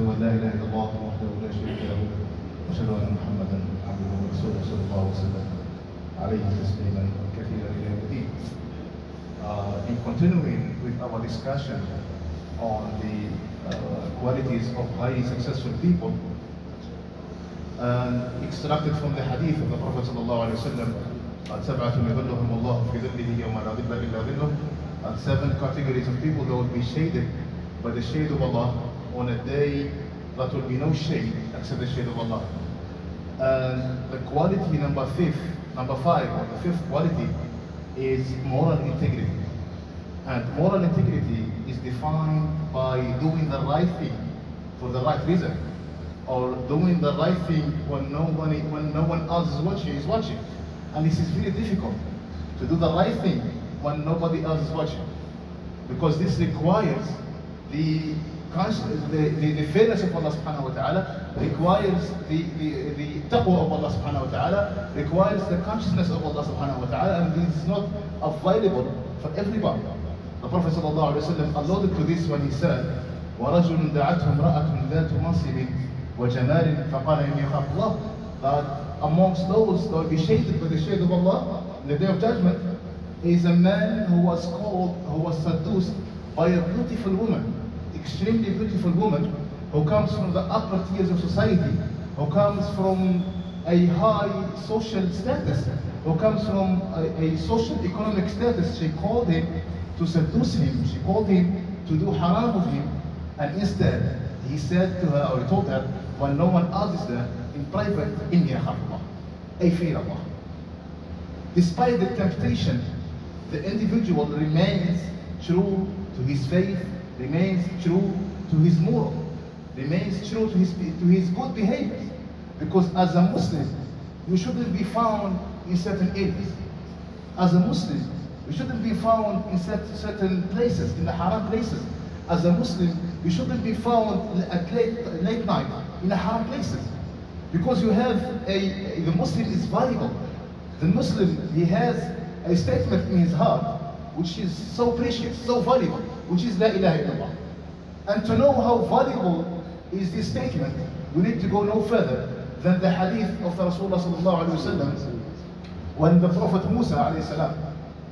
اشهد ان لا اله الا الله وحده لا شريك له واشهد ان محمدا عبده ورسوله صلى الله وسلم عليه تسليما كثيرا الى يوم الدين. Uh, in continuing with our discussion on the uh, qualities of highly successful people, and extracted from the hadith of the Prophet sallallahu alaihi wasallam, سبعة يظلهم الله في ظله يوم لا ظل إلا ظله, and seven categories of people that will be shaded by the shade of Allah on a day that will be no shade except the shade of Allah. And the quality number fifth, number five, or the fifth quality is moral integrity. And moral integrity is defined by doing the right thing for the right reason, or doing the right thing when no one when no one else is watching is watching. And this is very difficult to do the right thing when nobody else is watching, because this requires the the, the, the fearness of Allah subhanahu wa ta'ala requires the, the, the taqwa of Allah subhanahu wa ta'ala, requires the consciousness of Allah subhanahu wa ta'ala, and this is not available for everybody. The Prophet alluded to this when he said, وَرَجُلٌ دَعَتْهُ امْرَأَةٌ ذَاتُ مَنْصِبٍ وَجَمَالٍ فَقَالَ إِنِّي أَخَافُ اللَّهِ That amongst those that will be shaded by the shade of Allah in the Day of Judgment is a man who was called, who was seduced by a beautiful woman extremely beautiful woman who comes from the upper tiers of society, who comes from a high social status, who comes from a, a social economic status. She called him to seduce him. She called him to do haram with him. And instead, he said to her, or told her, when no one else is there, in private, Inni Allah. I fear Allah. Despite the temptation, the individual remains true to his faith, remains true to his moral, remains true to his, to his good behavior. Because as a Muslim, you shouldn't be found in certain areas. As a Muslim, you shouldn't be found in certain places, in the haram places. As a Muslim, you shouldn't be found at late, late night in the haram places. Because you have a, the Muslim is valuable. The Muslim, he has a statement in his heart which is so precious, so valuable, which is La ilaha illallah. And to know how valuable is this statement, we need to go no further than the hadith of the Rasulullah when the Prophet Musa salam,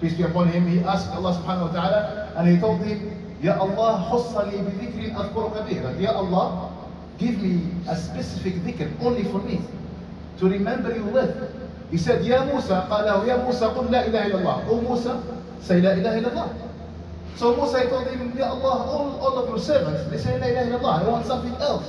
peace be upon him, he asked Allah subhanahu wa ta'ala and he told him, Ya Allah, hussali bi dhikrin adhkuruka bih. Ya Allah, give me a specific dhikr only for me to remember you with. He said, Ya Musa, له, Ya Musa, قل لا إله إلا الله. O Musa, say La ilaha illallah. So Musa told him, Ya Allah, all, all of your servants, they say La ilaha illallah. I want something else.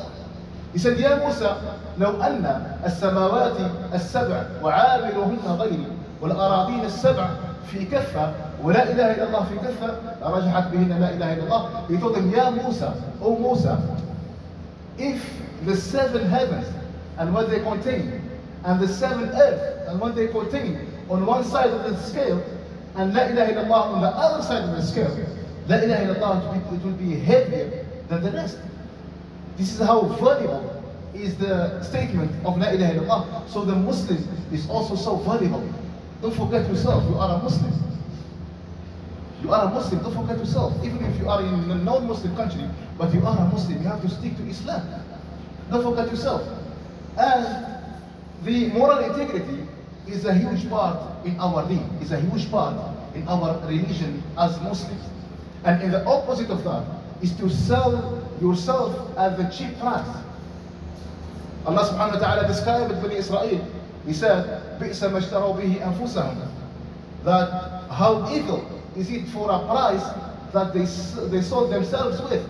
He said, Ya Musa, لو أن السماوات السبع وعاملهن غيري والأراضين السبع في كفة ولا إله إلا الله في كفة لرجحت بهن لا إله إلا الله. He told him, Ya Musa, O Musa, if the seven heavens and what they contain, and the seven earth and what they contain on one side of the scale, and La ilaha illallah on the other side of the scale, La ilaha illallah it will be heavier than the rest. This is how valuable is the statement of La ilaha illallah. So the Muslim is also so valuable. Don't forget yourself, you are a Muslim. You are a Muslim, don't forget yourself. Even if you are in a non-Muslim country, but you are a Muslim, you have to stick to Islam. Don't forget yourself. And the moral integrity is a huge part in our deen, is a huge part in our religion as Muslims. And in the opposite of that is to sell yourself at the cheap price. Allah subhanahu wa ta'ala described Bani Israel. He said, بِئْسَ مَا اشْتَرَوْا بِهِ أَنفُسَهُمْ That how evil is it for a price that they, they sold themselves with.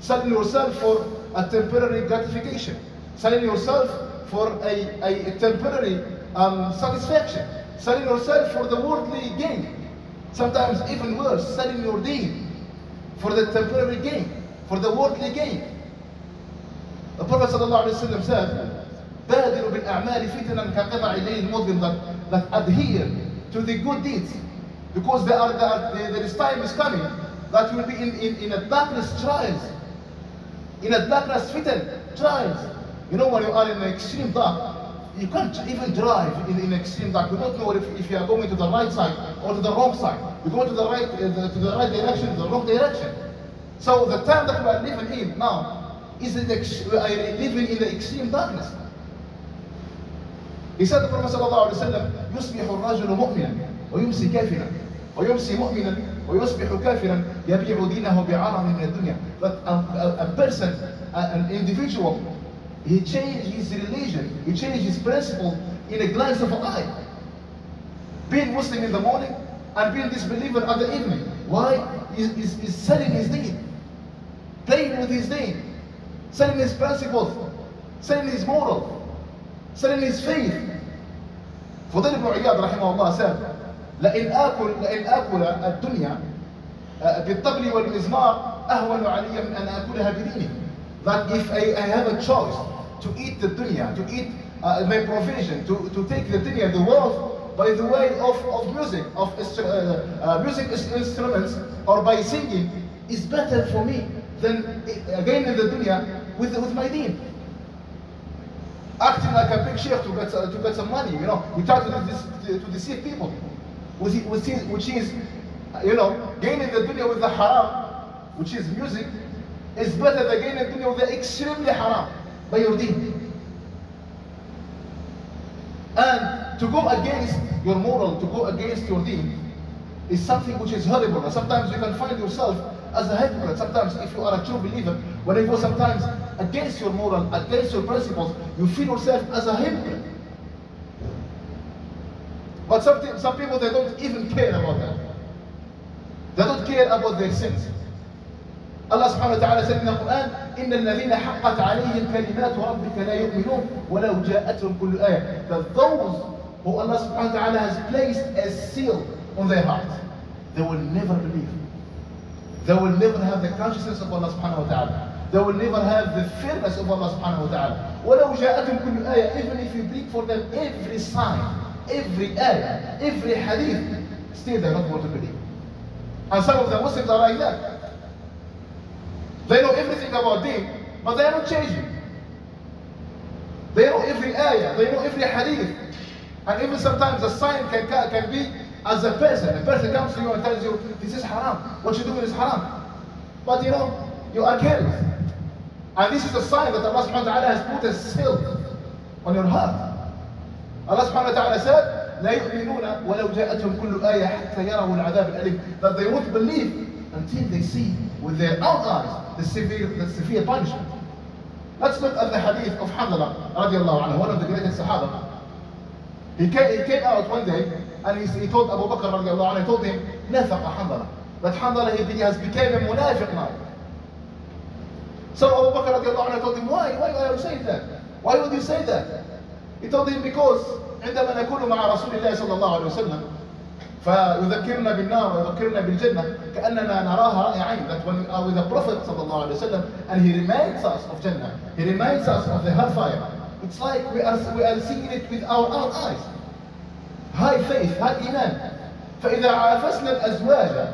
Selling yourself for a temporary gratification. Selling yourself for a, a, temporary um, satisfaction, selling yourself for the worldly gain. Sometimes even worse, selling your deen for the temporary gain, for the worldly gain. The Prophet ﷺ said, بادروا بالأعمال فتنا كقطع الليل المظلم that, that adhere to the good deeds because there are, there, are, there is time is coming that you will be in, in, in a darkness trials in a darkness fitan trials You know, when you are in an extreme dark, you can't even drive in, in extreme dark. You don't know if, if you are going to the right side or to the wrong side. You're going to the right, uh, the, to the right direction, to the wrong direction. So the time that we are living in now is in ex- we are living in the extreme darkness. He said the Prophet sallallahu alaihi wasallam, يصبح الرجل مؤمنا ويمسي كافرا ويمسي مؤمنا ويصبح كافرا يبيع دينه بعرض من الدنيا. That a, a, a person, a, an individual, he changed his religion, he changed his principle in a glance of an eye. Being Muslim in the morning and being disbeliever at the evening. Why? He's, he's, he's selling his deen, playing with his deen, selling his principles, selling his moral, selling his faith. فضيل بن عياض رحمه الله said لئن آكل لئن آكل الدنيا بالطبل والمزمار أهون علي من أن آكلها بديني. that if I, I have a choice to eat the dunya, to eat uh, my provision, to, to take the dunya, the wealth, by the way of, of music, of uh, uh, music instruments, or by singing, is better for me than again in the dunya with, with my deen acting like a big sheikh to get, to get some money. You know, we try to, to, to deceive people, which is, which is, you know, gaining the dunya with the haram, which is music, is better than gaining dunya with the extremely haram by your deen. And to go against your moral, to go against your deen, is something which is horrible. And sometimes you can find yourself as a hypocrite. Sometimes, if you are a true believer, when you go sometimes against your moral, against your principles, you feel yourself as a hypocrite. But some, some people, they don't even care about that. They don't care about their sins. Ta'ala said in the Quran, إن الذين حقت عليهم كلمات ربك لا يؤمنون ولو جاءتهم كل آية. Those who Allah wa ta'ala has placed a seal on their hearts, they will never believe. They will never have the consciousness of Allah wa ta'ala. They will never have the fearness of Allah wa ta'ala. وَلَوْ جَاءَتْهُمْ كُلُّ آيَةٍ Even if you bring for them every sign, every ayah, every hadith, still they're not going to believe. And some of the Muslims are like that. They know everything about deen, but they are not changing. They know every ayah, they know every hadith. And even sometimes a sign can, can be as a person. A person comes to you and tells you, this is haram. What you're doing is haram. But you know, you are careless. And this is a sign that Allah subhanahu wa ta'ala has put a seal on your heart. Allah subhanahu wa ta'ala said, لا يؤمنون ولو جاءتهم كل آية حتى يروا العذاب الأليم that they won't believe until they see with their own eyes the severe, the severe punishment. Let's look at the hadith of Hanzalah radiallahu anhu, one of the greatest Sahaba. He came, he came out one day and he, he told Abu Bakr radiallahu anhu, he told him, Nafaqa Hanzalah. That Hanzalah he, he has become a munafiq now. So Abu Bakr radiallahu anhu told him, why, why are you saying that? Why would you say that? He told him, because عندما نكون مع رسول الله صلى الله عليه وسلم فيذكرنا بالنار ويذكرنا بالجنة كأننا نراها عين that when we are with the Prophet صلى الله عليه وسلم and he reminds us of Jannah he reminds us of the hellfire it's like we are, we are seeing it with our own eyes high faith high إيمان فإذا عافسنا الأزواج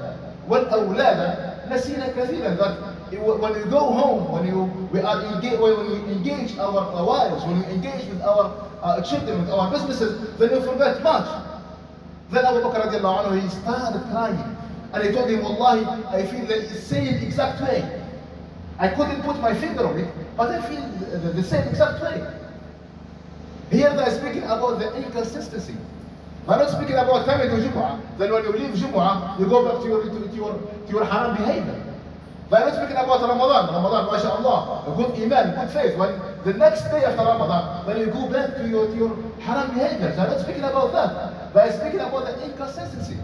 والأولاد نسينا كثيرا that when you go home, when you we are engage, when we engage our wives, when we engage with our uh, children, with our businesses, then you forget much. Then Abu Bakr radiallahu anhu, he started crying. And he told him, Wallahi, I feel the same exact way. I couldn't put my finger on it, but I feel the, the same exact way. Here they are speaking about the inconsistency. I'm not speaking about coming to Jumu'ah. Then when you leave Jumu'ah, you go back to your, to, to your, to your haram behavior. I'm not speaking about Ramadan. Ramadan, mashallah, a good iman, good faith. When the next day after Ramadan, then you go back to your, to your haram behaviors. I'm not speaking about that But I'm speaking about the inconsistency.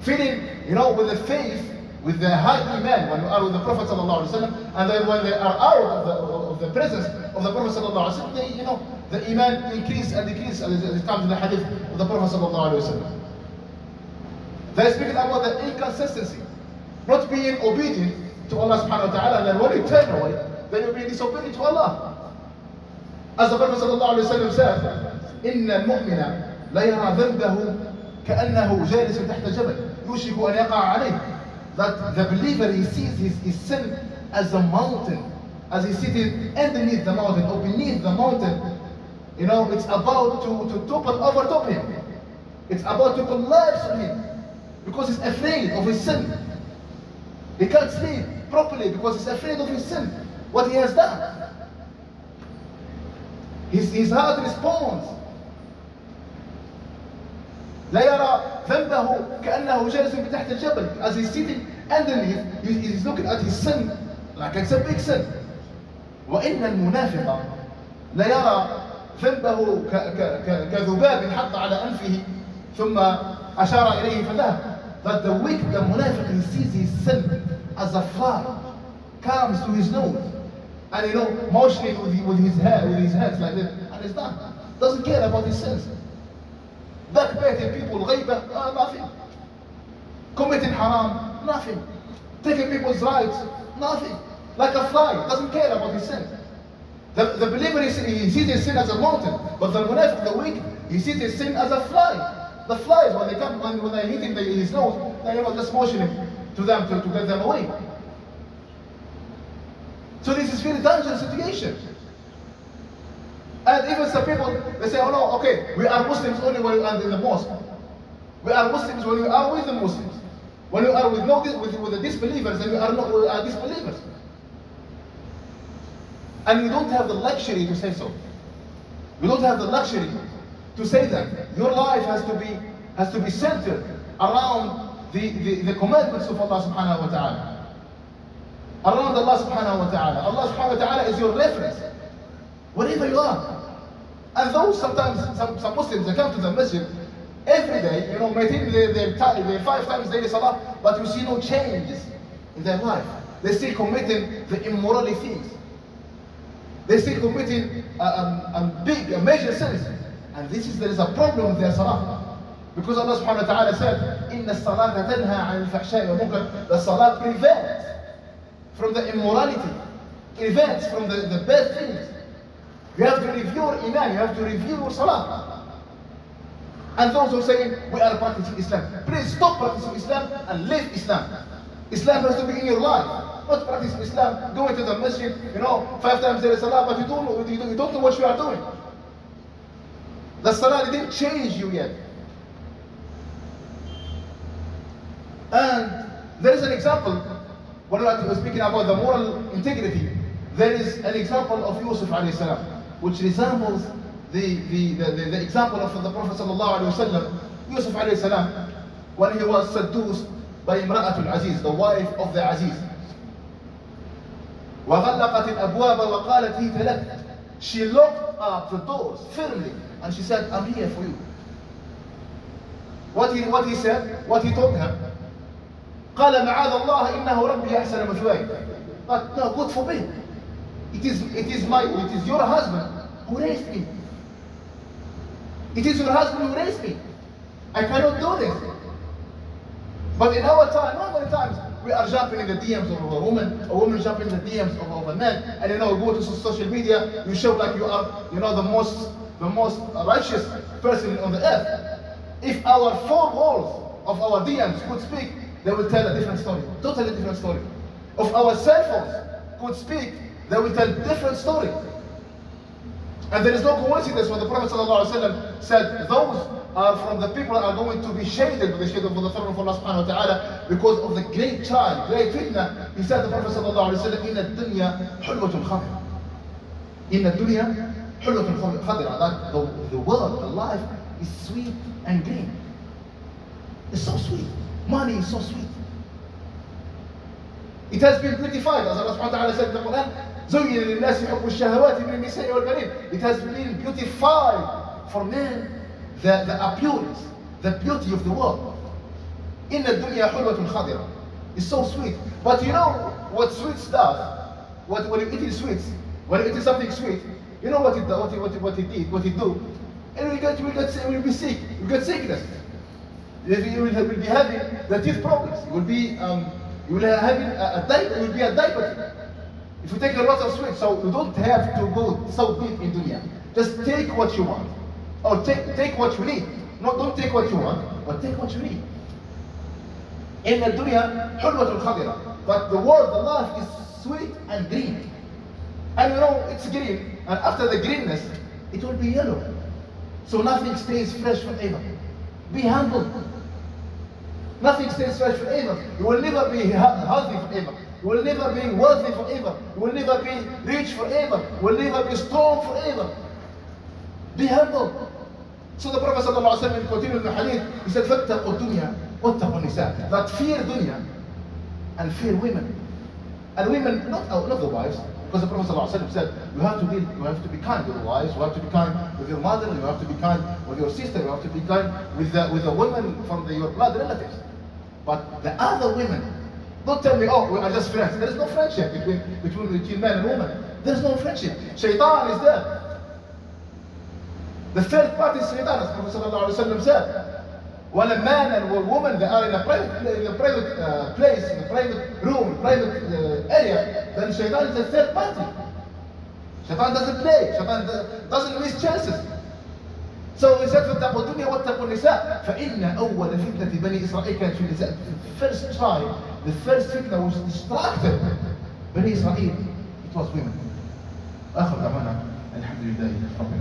Feeling, you know, with the faith, with the high iman, when you are with the Prophet sallallahu alaihi wasallam, and then when they are out of the, of the presence of the Prophet sallallahu alaihi wasallam, they, you know, the iman increase and decrease as it comes in the hadith of the Prophet sallallahu alaihi wasallam. They're speaking about the inconsistency not being obedient to Allah subhanahu wa ta'ala, and then when you turn away, then you'll be disobedient to Allah. As the Prophet sallallahu alayhi wa sallam said, إن المؤمن لا يرى ذنبه كأنه جالس تحت جبل يوشك أن يقع عليه. That the believer he sees his, his sin as a mountain as he's sitting underneath the mountain or beneath the mountain, you know, it's about to, to topple overtop him. It's about to collapse on him because he's afraid of his sin. He can't sleep properly because he's afraid of his sin, what he has done. His, his heart responds. لا يرى ذنبه كأنه جالس تحت الجبل as he's sitting underneath he's looking at his sin like it's a big sin وإن المنافق لا يرى ذنبه كذباب حط على أنفه ثم أشار إليه فذهب that the wicked the منافق he sees his sin as a fly comes to his nose and you know motioning with, with his hair with his hands like this and it's done doesn't care about his sins backbiting people غيبة uh, nothing committing haram nothing taking people's rights nothing like a fly doesn't care about his sin the, the believer he, he sees his sin as a mountain but the munafiq the weak he sees his sin as a fly the flies when they come when, when they're hitting the, his nose they you know just motioning to them to, to get them away so this is very dangerous situation and even some people, they say, oh no, okay, we are Muslims only when we are in the mosque. We are Muslims when we are with the Muslims. When we are with, no, with, with the disbelievers, then we are, not, we are disbelievers. And you don't have the luxury to say so. You don't have the luxury to say that. Your life has to be, has to be centered around the, the, the commandments of Allah subhanahu wa ta'ala. Around Allah subhanahu wa ta'ala. Allah subhanahu wa ta'ala is your reference. Wherever you are. And those sometimes, some, some Muslims, they come to the masjid every day, you know, maintaining their, their, five times daily salah, but you see no changes in their life. They're still committing the immoral things. They're still committing a, a, a big, a major sins. And this is, there is a problem with their salah. Because Allah subhanahu wa ta'ala said, Inna salata tanha al munkar. The salah prevents from the immorality, prevents from the, the bad things. You have to review your iman, you have to review your salah. And those who say we are practicing Islam, please stop practicing Islam and live Islam. Islam has to be in your life. Not practicing Islam, going to the masjid, you know, five times there is salah, but you don't you don't know what you are doing. The salah didn't change you yet. And there is an example, when we are speaking about the moral integrity, there is an example of Yusuf alayhi salam which resembles the, the, the, the, the example of the Prophet sallallahu Yusuf alayhi salam, when he was seduced by Imra'atul Aziz, the wife of the Aziz. وغلقت الأبواب وقالت هيت لك. She locked up the doors firmly and she said, I'm here for you. What he, what he said, what he told her. قال معاذ الله إنه ربي أحسن مثواي. But no, God forbid. It is, it is my, it is your husband who raised me. It is your husband who raised me. I cannot do this. But in our time, how many times we are jumping in the DMs of a woman, a woman jumping in the DMs of, of a man, and you know, go to social media, you show like you are, you know, the most, the most righteous person on the earth. If our four walls of our DMs could speak, they will tell a different story, totally different story. If our cell phones could speak, they will tell different story. And there is no coincidence when the Prophet ﷺ said, those are from the people are going to be shaded with the shade of the throne of Allah subhanahu wa ta'ala because of the great child, great fitna. He said, the Prophet ﷺ, إِنَّ الدُّنْيَا حُلْوَةٌ خَضِرَةٌ إِنَّ الدُّنْيا حُلْوَةٌ خَضِرَةٌ That the, the world, the life is sweet and green. It's so sweet. Money is so sweet. It has been beautified, as Allah subhanahu wa ta'ala said in the Quran, زين للناس حب الشهوات من النساء والبنين. It has been beautified for men the, the appearance, the beauty of the world. إن الدنيا حلوة خضرة. It's so sweet. But you know what sweet stuff, what, when you eat sweets, when you eat something sweet, you know what it, what it, what it, what it did, what it do? And we get, we get, we will be sick. We get sickness. You will, will be having the teeth problems. You will be, um, you will have having a, a diabetes. You will be a diabetic. If you take a lot of sweets, so you don't have to go so deep in dunya. Just take what you want. Or take, take what you need. No, don't take what you want, but take what you need. In the dunya, حلوة خضرة. But the world, the life is sweet and green. And you know, it's green. And after the greenness, it will be yellow. So nothing stays fresh forever. Be humble. Nothing stays fresh forever. You will never be he- healthy forever. You will never be wealthy forever. You will never be rich forever. You will never be strong forever. Be humble. So the Prophet ﷺ continued the hadith. He said, فَاتَّقُوا الدُّنْيا وَاتَّقُوا النِّسَاء That fear dunya and fear women. And women, not, oh, not the wives, because the Prophet ﷺ said, you have to be, you have to be kind with the wives, you have to be kind with your mother, you have to be kind with your sister, you have to be kind with the, with the women from the, your blood relatives. But the other women, don't tell me, oh, we are just friends. There is no friendship between, between, between men and women. There is no friendship. Shaitan is there. The third party is Shaitan, as Prophet ﷺ said. When a man and a woman they are in a private, in a private uh, place, in a private room, private uh, area, then Shaitan is the third party. Shaitan doesn't play. Shaitan do- doesn't miss chances. So he said فاتقوا الدنيا واتقوا النساء فإن أول فتنة بني إسرائيل كانت في النساء. The first tribe, the first fitna was distracted Bani Israel, it was women. آخر أمانة الحمد لله رب